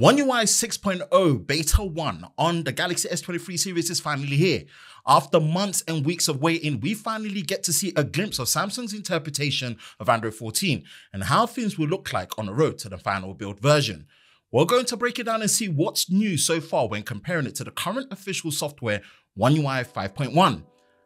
One UI 6.0 Beta 1 on the Galaxy S23 series is finally here. After months and weeks of waiting, we finally get to see a glimpse of Samsung's interpretation of Android 14 and how things will look like on the road to the final build version. We're going to break it down and see what's new so far when comparing it to the current official software One UI 5.1.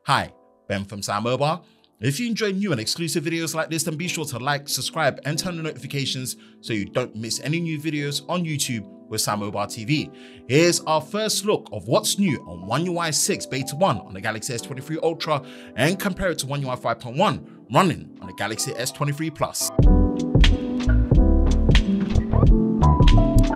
Hi, Ben from SamMobile. If you enjoy new and exclusive videos like this, then be sure to like, subscribe, and turn on notifications so you don't miss any new videos on YouTube with SamMobile TV. Here's our first look of what's new on One UI 6 Beta 1 on the Galaxy S23 Ultra and compare it to One UI 5.1 running on the Galaxy S23 Plus.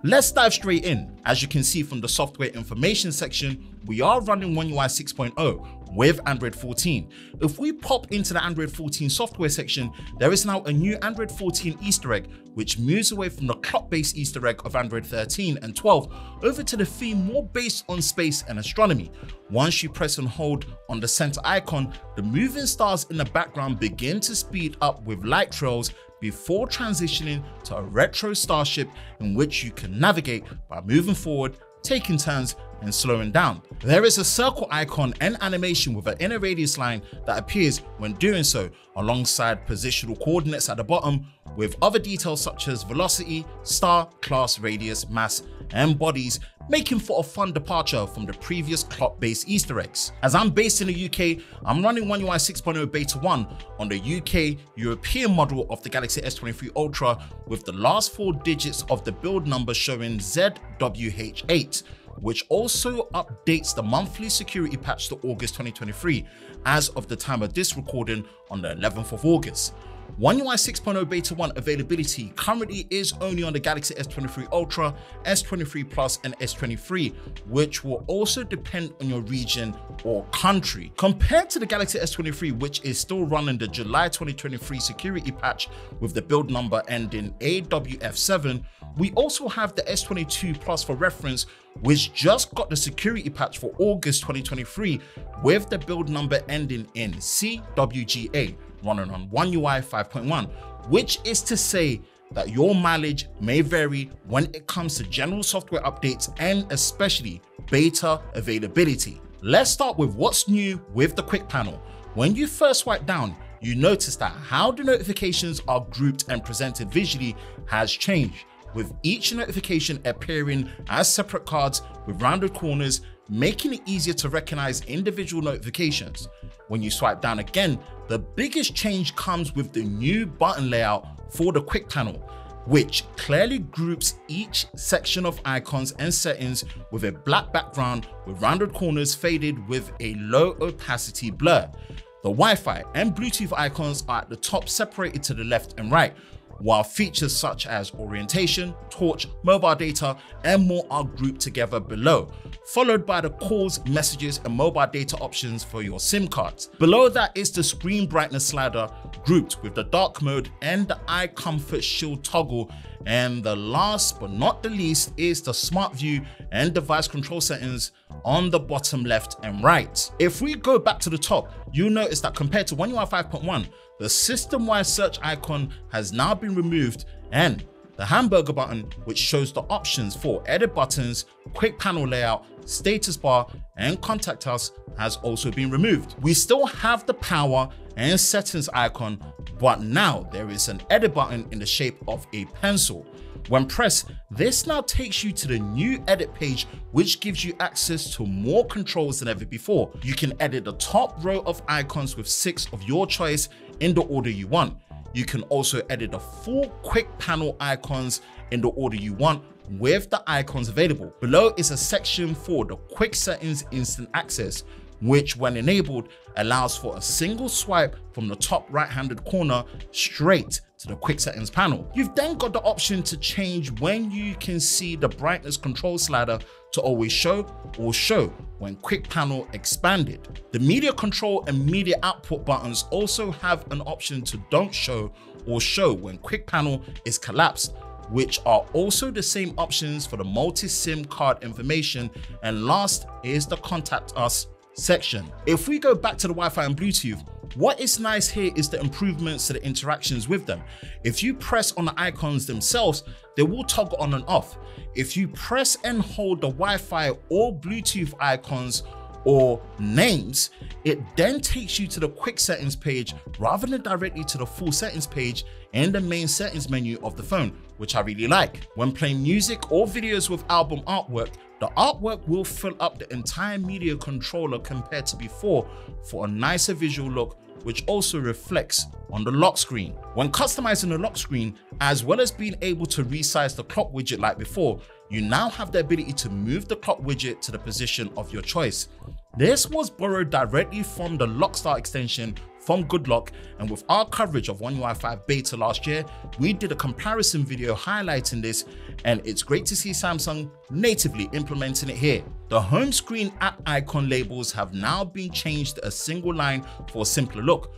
Let's dive straight in. As you can see from the software information section, we are running One UI 6.0 with Android 14. If we pop into the Android 14 software section, there is now a new Android 14 Easter egg, which moves away from the clock-based Easter egg of Android 13 and 12 over to the theme more based on space and astronomy. Once you press and hold on the center icon, the moving stars in the background begin to speed up with light trails before transitioning to a retro starship in which you can navigate by moving forward, taking turns, and slowing down. There is a circle icon and animation with an inner radius line that appears when doing so, alongside positional coordinates at the bottom, with other details such as velocity, star, class, radius, mass, and bodies making for a fun departure from the previous clock-based Easter eggs. As I'm based in the UK, I'm running One UI 6.0 Beta 1 on the UK European model of the Galaxy S23 Ultra with the last four digits of the build number showing ZWH8 which also updates the monthly security patch to August 2023 as of the time of this recording on the 11th of August. One UI 6.0 Beta 1 availability currently is only on the Galaxy S23 Ultra, S23 Plus, and S23, which will also depend on your region or country. Compared to the Galaxy S23, which is still running the July 2023 security patch with the build number ending AWF7, we also have the S22 Plus for reference, which just got the security patch for August 2023 with the build number ending in CWGA running on One UI 5.1, which is to say that your mileage may vary when it comes to general software updates and especially beta availability. Let's start with what's new with the quick panel. When you first swipe down, you notice that how the notifications are grouped and presented visually has changed, with each notification appearing as separate cards with rounded corners, making it easier to recognize individual notifications. When you swipe down again, the biggest change comes with the new button layout for the quick panel, which clearly groups each section of icons and settings with a black background with rounded corners faded with a low opacity blur. The Wi-Fi and Bluetooth icons are at the top separated to the left and right, while features such as orientation, torch, mobile data, and more are grouped together below, followed by the calls, messages, and mobile data options for your SIM cards. Below that is the screen brightness slider grouped with the dark mode and the eye comfort shield toggle and the last but not the least is the smart view and device control settings on the bottom left and right. If we go back to the top, you'll notice that compared to One UI 5.1, the system-wide search icon has now been removed and the hamburger button, which shows the options for edit buttons, quick panel layout, status bar, and contact us has also been removed. We still have the power and settings icon, but now there is an edit button in the shape of a pencil. When pressed, this now takes you to the new edit page, which gives you access to more controls than ever before. You can edit the top row of icons with six of your choice in the order you want. You can also edit the full quick panel icons in the order you want with the icons available. Below is a section for the quick settings instant access, which when enabled allows for a single swipe from the top right handed corner straight to the quick settings panel. You've then got the option to change when you can see the brightness control slider to always show or show when quick panel expanded. The media control and media output buttons also have an option to don't show or show when quick panel is collapsed which are also the same options for the multi-SIM card information. And last is the contact us section. If we go back to the Wi-Fi and Bluetooth, What is nice here is the improvements to the interactions with them. If you press on the icons themselves, they will toggle on and off. If you press and hold the Wi-Fi or Bluetooth icons or names, it then takes you to the quick settings page rather than directly to the full settings page in the main settings menu of the phone, which I really like. When playing music or videos with album artwork, the artwork will fill up the entire media controller compared to before for a nicer visual look which also reflects on the lock screen. When customizing the lock screen, as well as being able to resize the clock widget like before, you now have the ability to move the clock widget to the position of your choice. This was borrowed directly from the Lockstar extension from Good Lock and with our coverage of One UI 5 beta last year, we did a comparison video highlighting this. And it's great to see Samsung natively implementing it here. The home screen app icon labels have now been changed a single line for a simpler look,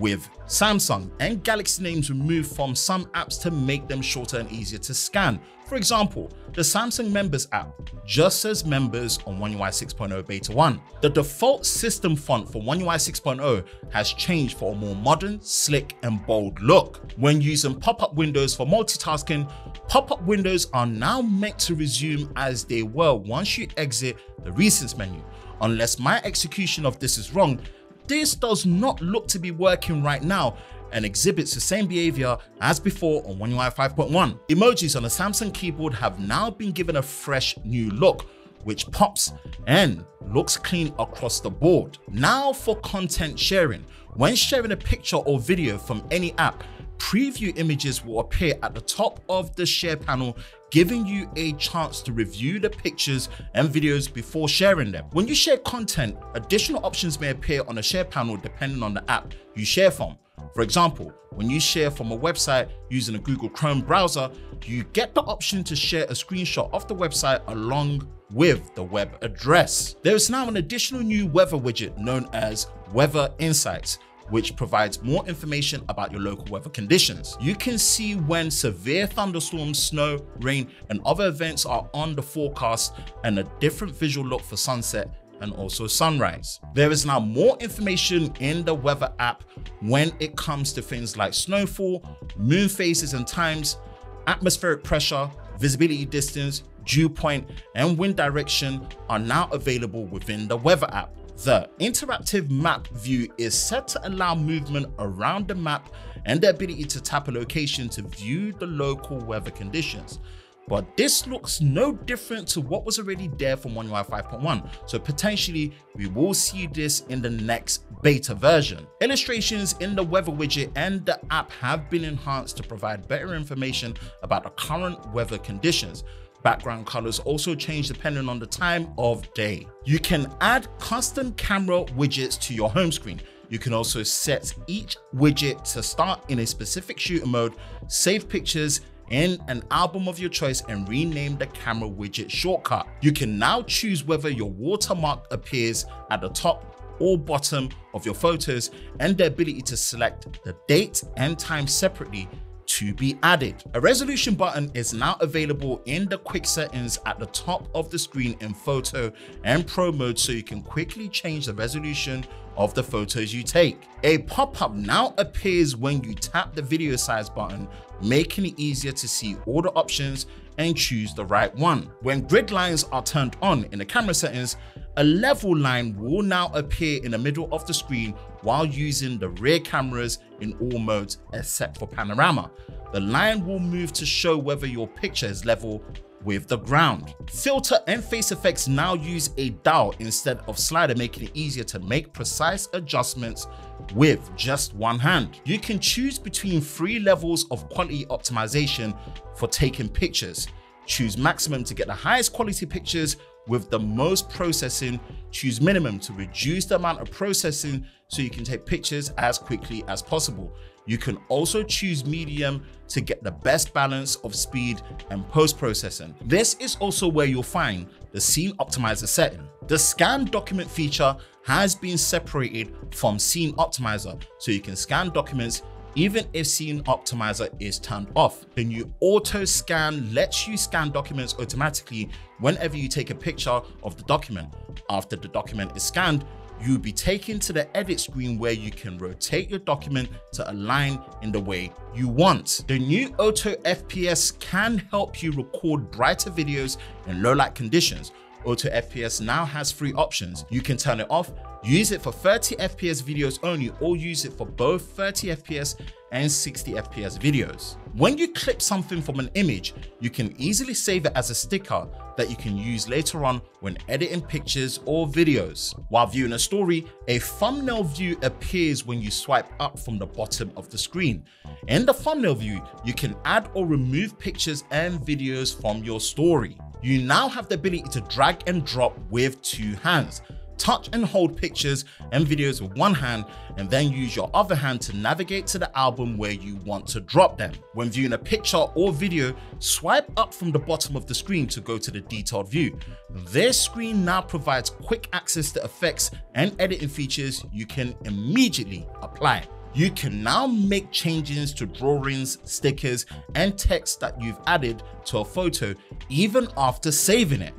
with Samsung and Galaxy names removed from some apps to make them shorter and easier to scan. For example, the Samsung Members app just says members on One UI 6.0 Beta 1. The default system font for One UI 6.0 has changed for a more modern, slick, and bold look. When using pop-up windows for multitasking, pop-up windows are now meant to resume as they were once you exit the Recents menu. Unless my execution of this is wrong, this does not look to be working right now and exhibits the same behavior as before on One UI 5.1. Emojis on the Samsung keyboard have now been given a fresh new look, which pops and looks clean across the board. Now for content sharing. When sharing a picture or video from any app, preview images will appear at the top of the share panel giving you a chance to review the pictures and videos before sharing them. When you share content, additional options may appear on the share panel depending on the app you share from. For example, when you share from a website using a Google Chrome browser, you get the option to share a screenshot of the website along with the web address. There is now an additional new weather widget known as Weather Insights, which provides more information about your local weather conditions. You can see when severe thunderstorms, snow, rain, and other events are on the forecast and a different visual look for sunset and also sunrise. There is now more information in the weather app when it comes to things like snowfall, moon phases and times, atmospheric pressure, visibility distance, dew point, and wind direction are now available within the weather app. The interactive map view is set to allow movement around the map and the ability to tap a location to view the local weather conditions. But this looks no different to what was already there from One UI 5.1, so potentially we will see this in the next beta version. Illustrations in the weather widget and the app have been enhanced to provide better information about the current weather conditions, Background colors also change depending on the time of day. You can add custom camera widgets to your home screen. You can also set each widget to start in a specific shooter mode, save pictures in an album of your choice and rename the camera widget shortcut. You can now choose whether your watermark appears at the top or bottom of your photos and the ability to select the date and time separately to be added. A resolution button is now available in the quick settings at the top of the screen in photo and pro mode so you can quickly change the resolution of the photos you take. A pop-up now appears when you tap the video size button, making it easier to see all the options and choose the right one. When grid lines are turned on in the camera settings, a level line will now appear in the middle of the screen while using the rear cameras in all modes except for panorama. The line will move to show whether your picture is level with the ground. Filter and face effects now use a dial instead of slider making it easier to make precise adjustments with just one hand. You can choose between three levels of quality optimization for taking pictures. Choose maximum to get the highest quality pictures with the most processing, choose minimum to reduce the amount of processing so you can take pictures as quickly as possible. You can also choose medium to get the best balance of speed and post-processing. This is also where you'll find the scene optimizer setting. The scan document feature has been separated from scene optimizer so you can scan documents even if Scene Optimizer is turned off. The new Auto Scan lets you scan documents automatically whenever you take a picture of the document. After the document is scanned, you'll be taken to the edit screen where you can rotate your document to align in the way you want. The new Auto FPS can help you record brighter videos in low light conditions. Auto FPS now has three options. You can turn it off, use it for 30 FPS videos only, or use it for both 30 FPS and 60 FPS videos. When you clip something from an image, you can easily save it as a sticker that you can use later on when editing pictures or videos. While viewing a story, a thumbnail view appears when you swipe up from the bottom of the screen. In the thumbnail view, you can add or remove pictures and videos from your story. You now have the ability to drag and drop with two hands touch and hold pictures and videos with one hand and then use your other hand to navigate to the album where you want to drop them. When viewing a picture or video, swipe up from the bottom of the screen to go to the detailed view. This screen now provides quick access to effects and editing features you can immediately apply. You can now make changes to drawings, stickers, and text that you've added to a photo even after saving it.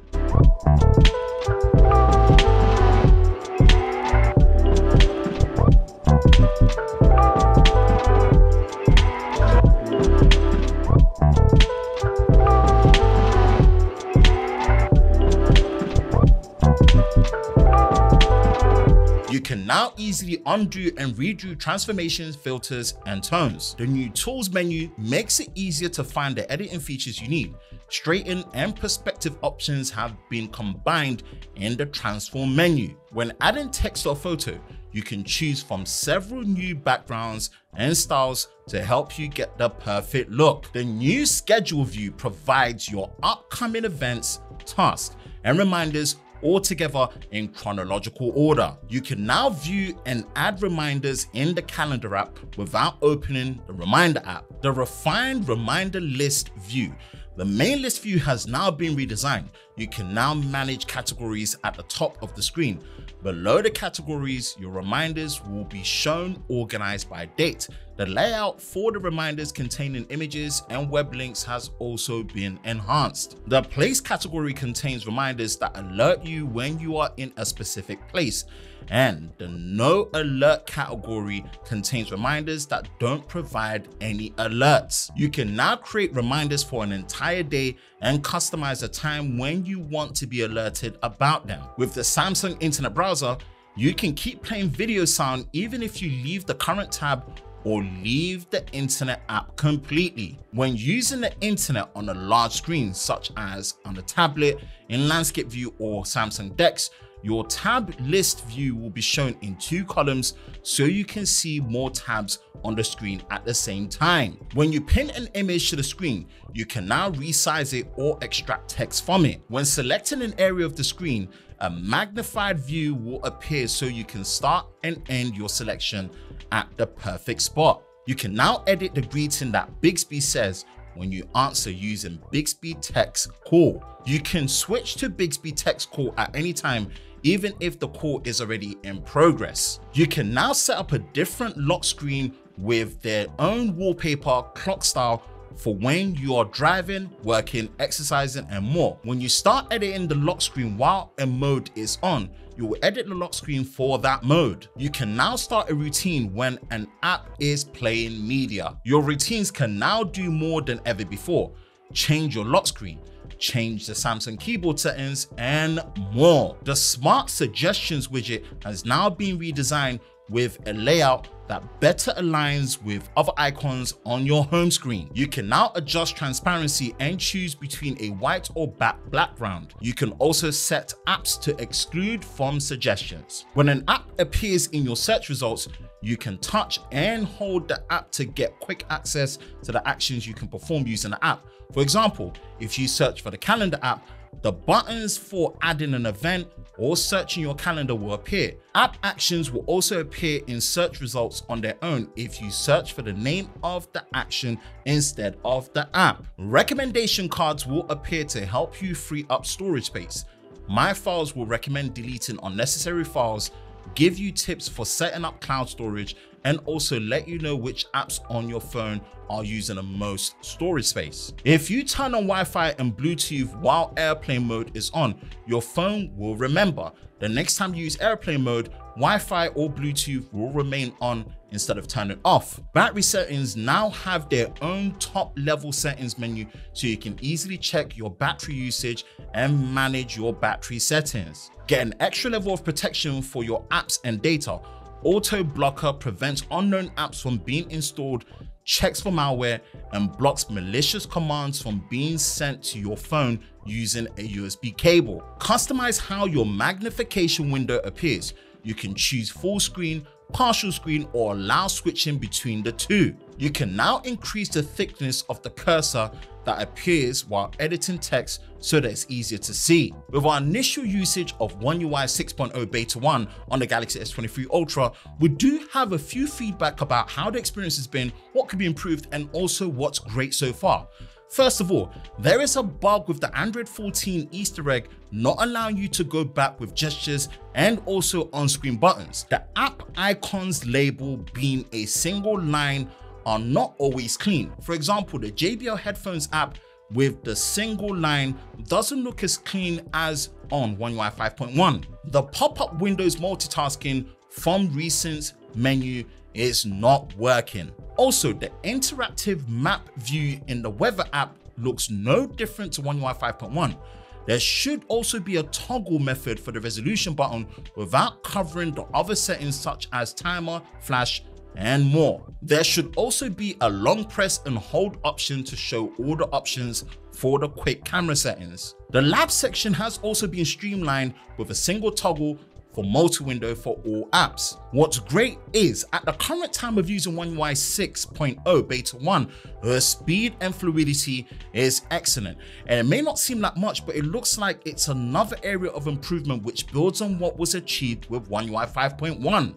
Can now easily undo and redo transformations, filters, and tones. The new tools menu makes it easier to find the editing features you need. Straighten and perspective options have been combined in the transform menu. When adding text or photo, you can choose from several new backgrounds and styles to help you get the perfect look. The new schedule view provides your upcoming events, tasks, and reminders all together in chronological order. You can now view and add reminders in the calendar app without opening the reminder app. The refined reminder list view the main list view has now been redesigned. You can now manage categories at the top of the screen. Below the categories, your reminders will be shown organized by date. The layout for the reminders containing images and web links has also been enhanced. The place category contains reminders that alert you when you are in a specific place and the no alert category contains reminders that don't provide any alerts. You can now create reminders for an entire day and customize the time when you want to be alerted about them. With the Samsung internet browser, you can keep playing video sound even if you leave the current tab or leave the internet app completely. When using the internet on a large screen, such as on a tablet, in landscape view or Samsung DeX, your tab list view will be shown in two columns so you can see more tabs on the screen at the same time. When you pin an image to the screen, you can now resize it or extract text from it. When selecting an area of the screen, a magnified view will appear so you can start and end your selection at the perfect spot. You can now edit the greeting that Bixby says when you answer using Bixby Text Call. You can switch to Bixby Text Call at any time even if the call is already in progress. You can now set up a different lock screen with their own wallpaper, clock style, for when you are driving, working, exercising, and more. When you start editing the lock screen while a mode is on, you will edit the lock screen for that mode. You can now start a routine when an app is playing media. Your routines can now do more than ever before. Change your lock screen, change the Samsung keyboard settings, and more. The Smart Suggestions widget has now been redesigned with a layout that better aligns with other icons on your home screen. You can now adjust transparency and choose between a white or black background. You can also set apps to exclude from suggestions. When an app appears in your search results, you can touch and hold the app to get quick access to the actions you can perform using the app. For example, if you search for the calendar app, the buttons for adding an event or searching your calendar will appear. App actions will also appear in search results on their own if you search for the name of the action instead of the app. Recommendation cards will appear to help you free up storage space. My files will recommend deleting unnecessary files give you tips for setting up cloud storage, and also let you know which apps on your phone are using the most storage space. If you turn on Wi-Fi and Bluetooth while airplane mode is on, your phone will remember. The next time you use airplane mode, Wi-Fi or Bluetooth will remain on instead of turning off. Battery settings now have their own top level settings menu so you can easily check your battery usage and manage your battery settings. Get an extra level of protection for your apps and data. Auto Blocker prevents unknown apps from being installed checks for malware, and blocks malicious commands from being sent to your phone using a USB cable. Customize how your magnification window appears. You can choose full screen, partial screen, or allow switching between the two. You can now increase the thickness of the cursor that appears while editing text so that it's easier to see. With our initial usage of One UI 6.0 Beta 1 on the Galaxy S23 Ultra, we do have a few feedback about how the experience has been, what could be improved, and also what's great so far. First of all, there is a bug with the Android 14 Easter egg not allowing you to go back with gestures and also on-screen buttons. The app icons label being a single line are not always clean. For example, the JBL headphones app with the single line doesn't look as clean as on One UI 5.1. The pop-up Windows multitasking from recent menu is not working. Also, the interactive map view in the weather app looks no different to One UI 5.1. There should also be a toggle method for the resolution button without covering the other settings such as timer, flash, and more. There should also be a long press and hold option to show all the options for the quick camera settings. The lab section has also been streamlined with a single toggle for multi-window for all apps. What's great is at the current time of using One UI 6.0 Beta 1, the speed and fluidity is excellent. And it may not seem like much, but it looks like it's another area of improvement which builds on what was achieved with One UI 5.1.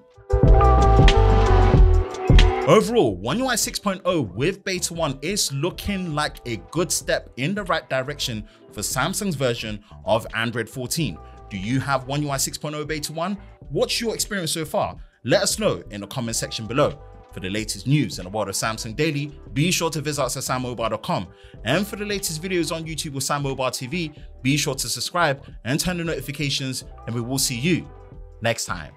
Overall, One UI 6.0 with Beta 1 is looking like a good step in the right direction for Samsung's version of Android 14. Do you have One UI 6.0 Beta 1? What's your experience so far? Let us know in the comment section below. For the latest news in the world of Samsung Daily, be sure to visit us at sammobile.com. And for the latest videos on YouTube with SamMobile TV, be sure to subscribe and turn the notifications, and we will see you next time.